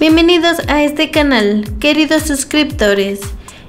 Bienvenidos a este canal, queridos suscriptores.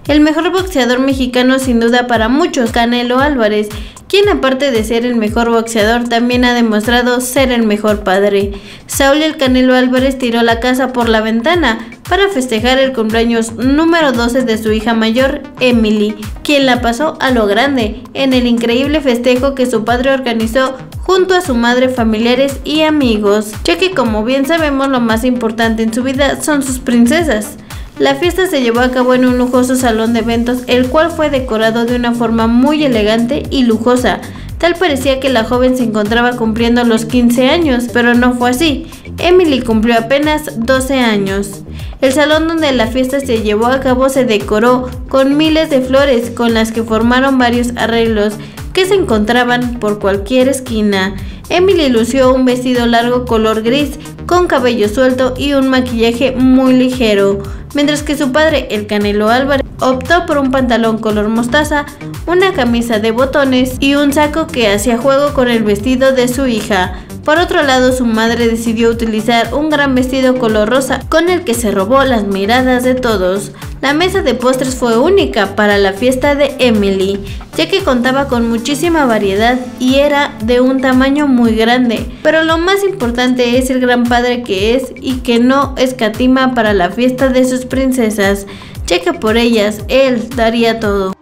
El mejor boxeador mexicano sin duda para muchos, Canelo Álvarez, quien aparte de ser el mejor boxeador también ha demostrado ser el mejor padre. Saúl el Canelo Álvarez tiró la casa por la ventana para festejar el cumpleaños número 12 de su hija mayor, Emily, quien la pasó a lo grande en el increíble festejo que su padre organizó junto a su madre, familiares y amigos, ya que como bien sabemos lo más importante en su vida son sus princesas. La fiesta se llevó a cabo en un lujoso salón de eventos, el cual fue decorado de una forma muy elegante y lujosa. Tal parecía que la joven se encontraba cumpliendo los 15 años, pero no fue así. Emily cumplió apenas 12 años. El salón donde la fiesta se llevó a cabo se decoró con miles de flores con las que formaron varios arreglos que se encontraban por cualquier esquina. Emily lució un vestido largo color gris con cabello suelto y un maquillaje muy ligero, mientras que su padre, el Canelo Álvarez, optó por un pantalón color mostaza, una camisa de botones y un saco que hacía juego con el vestido de su hija. Por otro lado, su madre decidió utilizar un gran vestido color rosa con el que se robó las miradas de todos. La mesa de postres fue única para la fiesta de Emily, ya que contaba con muchísima variedad y era de un tamaño muy grande. Pero lo más importante es el gran padre que es y que no escatima para la fiesta de sus princesas, ya que por ellas él daría todo.